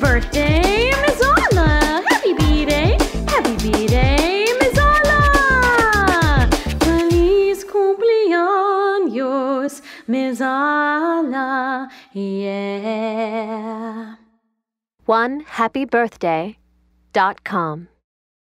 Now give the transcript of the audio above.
birthday, Miss Happy B-Day! Happy B-Day, Feliz cumpleaños, yeah. One happy birthday dot com.